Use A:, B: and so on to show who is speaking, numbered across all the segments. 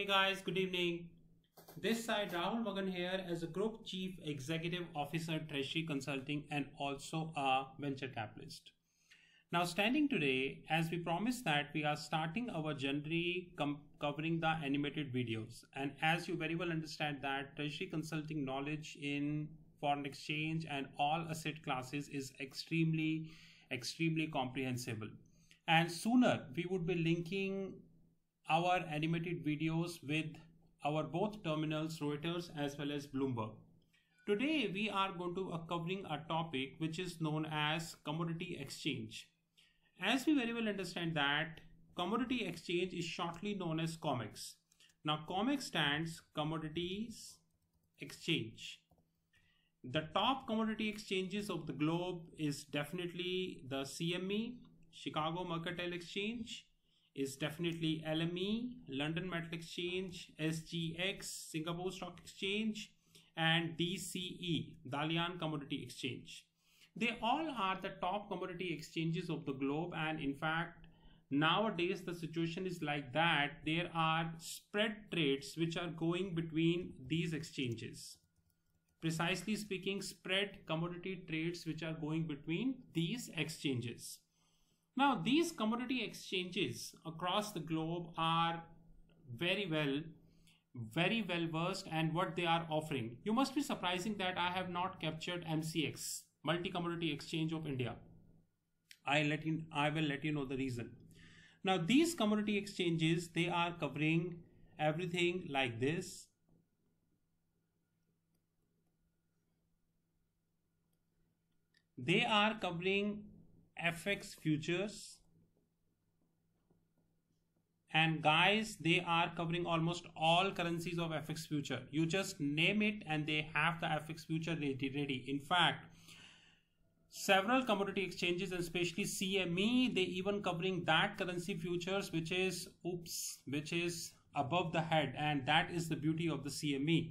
A: Hey guys, good evening. This side Rahul Magan here as a Group Chief Executive Officer Treasury Consulting and also a venture capitalist. Now standing today, as we promised that we are starting our January covering the animated videos. And as you very well understand that Treasury Consulting knowledge in foreign exchange and all asset classes is extremely, extremely comprehensible. And sooner we would be linking our animated videos with our both terminals Reuters as well as Bloomberg. Today we are going to uh, covering a topic which is known as commodity exchange. As we very well understand that commodity exchange is shortly known as COMEX. Now COMEX stands commodities exchange. The top commodity exchanges of the globe is definitely the CME, Chicago Mercantile Exchange, is definitely LME, London Metal Exchange, SGX, Singapore Stock Exchange, and DCE, Dalian Commodity Exchange. They all are the top commodity exchanges of the globe, and in fact, nowadays the situation is like that. There are spread trades which are going between these exchanges. Precisely speaking, spread commodity trades which are going between these exchanges. Now, these commodity exchanges across the globe are very well, very well versed and what they are offering. You must be surprising that I have not captured MCX, Multi Commodity Exchange of India. I let you, I will let you know the reason. Now, these commodity exchanges, they are covering everything like this. They are covering FX futures. And guys, they are covering almost all currencies of FX future. You just name it and they have the FX future ready. ready. In fact, several commodity exchanges and especially CME, they even covering that currency futures, which is, oops, which is above the head. And that is the beauty of the CME.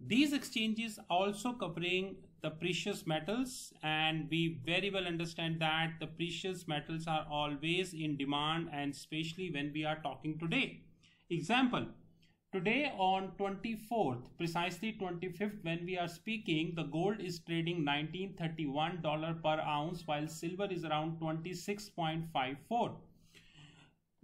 A: These exchanges also covering the precious metals and we very well understand that the precious metals are always in demand and especially when we are talking today. Example, today on 24th, precisely 25th when we are speaking, the gold is trading $1931 per ounce while silver is around 26.54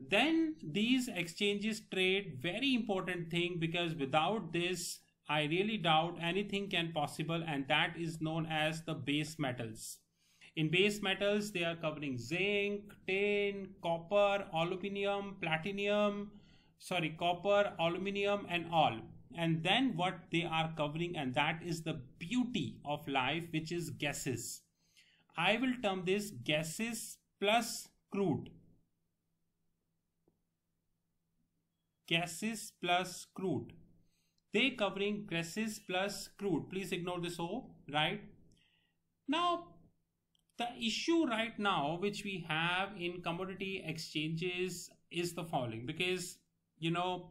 A: then these exchanges trade very important thing because without this I really doubt anything can possible and that is known as the base metals. In base metals, they are covering zinc, tin, copper, aluminum, platinum, sorry, copper, aluminum and all. And then what they are covering and that is the beauty of life which is gases. I will term this gases plus crude. Gases plus crude they covering gases plus crude. Please ignore this O, right? Now, the issue right now which we have in commodity exchanges is the following because, you know,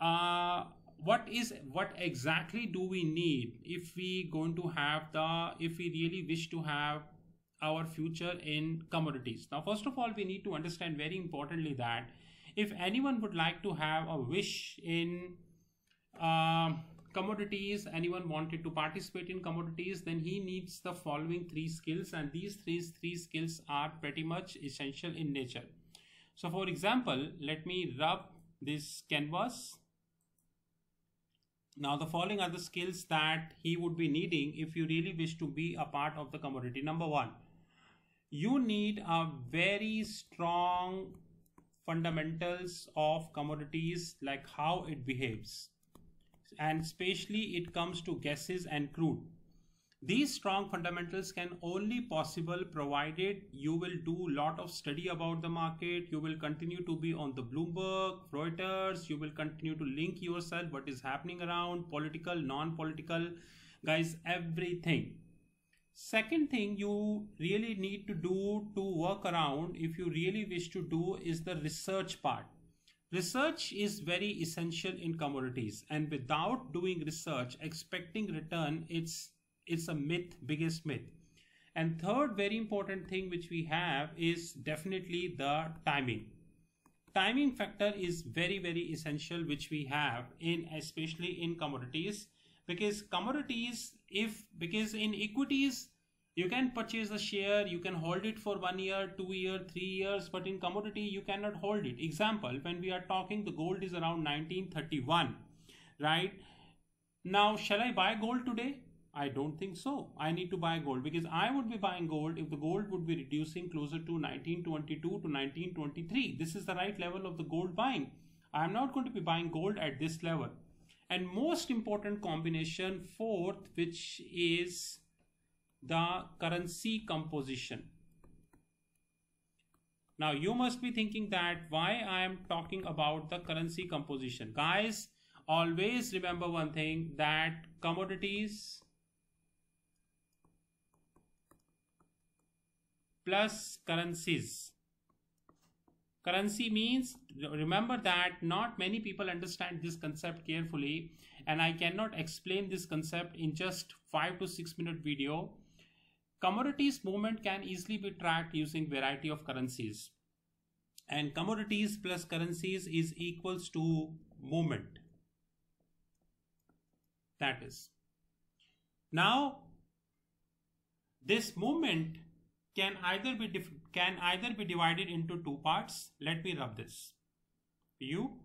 A: uh, what is what exactly do we need if we going to have the if we really wish to have our future in commodities now first of all we need to understand very importantly that if anyone would like to have a wish in um, commodities anyone wanted to participate in commodities then he needs the following three skills and these three three skills are pretty much essential in nature. So for example let me rub this canvas. Now the following are the skills that he would be needing if you really wish to be a part of the commodity. Number one you need a very strong fundamentals of commodities like how it behaves and especially it comes to gases and crude. These strong fundamentals can only possible provided you will do lot of study about the market. You will continue to be on the Bloomberg, Reuters. You will continue to link yourself what is happening around political, non-political, guys, everything. Second thing you really need to do to work around if you really wish to do is the research part Research is very essential in commodities and without doing research, expecting return, it's, it's a myth, biggest myth. And third very important thing which we have is definitely the timing. timing factor is very very essential which we have in especially in commodities because commodities if because in equities you can purchase a share you can hold it for one year two year three years but in commodity you cannot hold it example when we are talking the gold is around 1931 right now shall i buy gold today I don't think so. I need to buy gold because I would be buying gold if the gold would be reducing closer to 1922 to 1923. This is the right level of the gold buying. I am not going to be buying gold at this level. And most important combination, fourth, which is the currency composition. Now you must be thinking that why I am talking about the currency composition. Guys, always remember one thing that commodities plus currencies. Currency means, remember that not many people understand this concept carefully and I cannot explain this concept in just 5 to 6 minute video. Commodities movement can easily be tracked using variety of currencies and commodities plus currencies is equals to movement. That is. Now, this movement can either be can either be divided into two parts. Let me rub this. U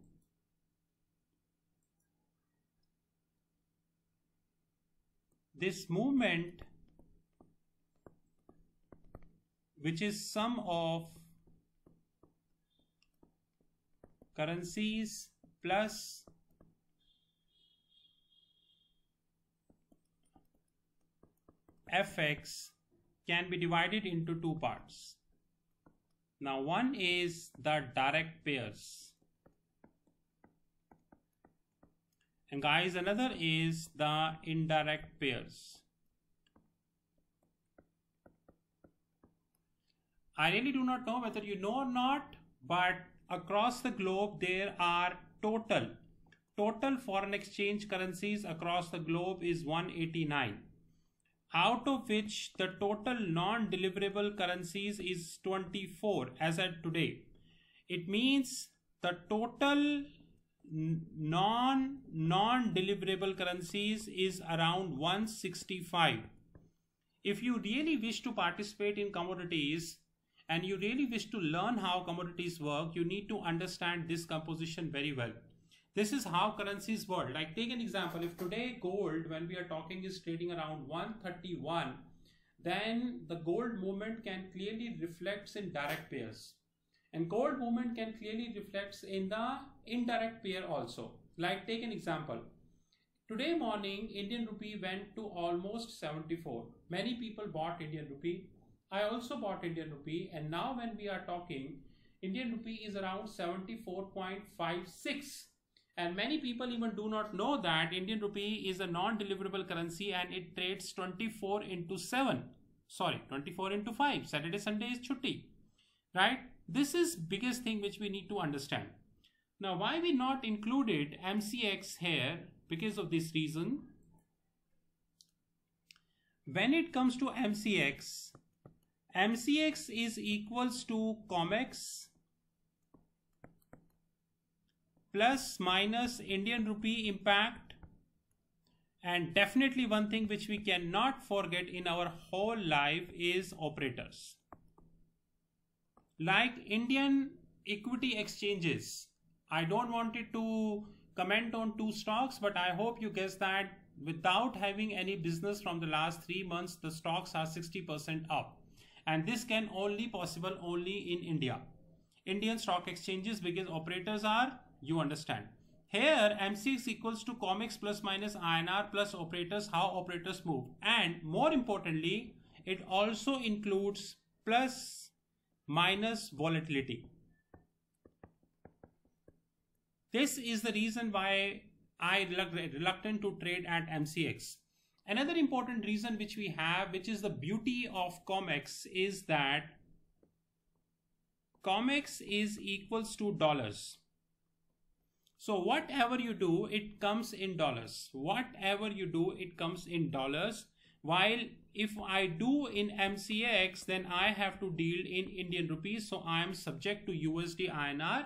A: this movement which is sum of currencies plus fx can be divided into two parts. Now one is the direct pairs. And guys, another is the indirect pairs. I really do not know whether you know or not, but across the globe there are total, total foreign exchange currencies across the globe is 189 out of which the total non-deliverable currencies is 24 as at today. It means the total non non-deliverable currencies is around 165. If you really wish to participate in commodities and you really wish to learn how commodities work, you need to understand this composition very well. This is how currencies work. Like take an example. If today gold, when we are talking, is trading around 131, then the gold movement can clearly reflects in direct pairs. And gold movement can clearly reflects in the indirect pair also. Like take an example. Today morning, Indian rupee went to almost 74. Many people bought Indian rupee. I also bought Indian rupee. And now when we are talking, Indian rupee is around 74.56 and many people even do not know that Indian rupee is a non-deliverable currency and it trades 24 into 7. Sorry, 24 into 5. Saturday, Sunday is chutti. Right? This is biggest thing which we need to understand. Now, why we not included MCX here? Because of this reason. When it comes to MCX, MCX is equals to COMEX plus minus Indian rupee impact and definitely one thing which we cannot forget in our whole life is operators. Like Indian equity exchanges, I don't want it to comment on two stocks, but I hope you guess that without having any business from the last three months, the stocks are 60% up. And this can only possible only in India. Indian stock exchanges because operators are you understand. Here MCX equals to COMEX plus minus INR plus operators, how operators move. And more importantly, it also includes plus minus volatility. This is the reason why I reluctant to trade at MCX. Another important reason which we have, which is the beauty of COMEX is that COMEX is equals to dollars. So whatever you do, it comes in dollars. Whatever you do, it comes in dollars. While if I do in MCX, then I have to deal in Indian rupees. So I am subject to USD INR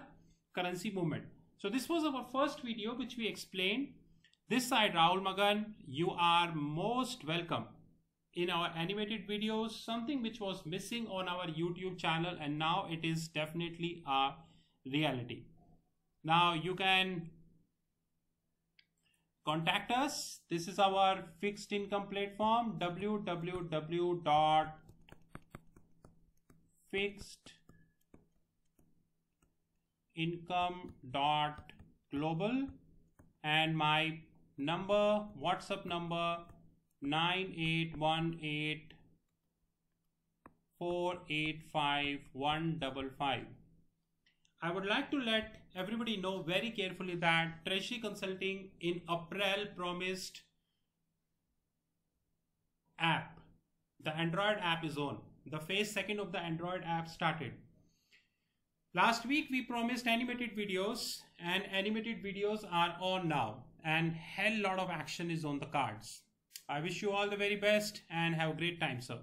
A: currency movement. So this was our first video which we explained. This side Rahul Magan, you are most welcome in our animated videos, something which was missing on our YouTube channel and now it is definitely a reality. Now you can contact us. This is our fixed income platform www.fixedincome.global and my number WhatsApp number 9818 485 I would like to let everybody know very carefully that Treasury Consulting in April promised app. The Android app is on. The phase second of the Android app started. Last week we promised animated videos and animated videos are on now and hell lot of action is on the cards. I wish you all the very best and have a great time sir.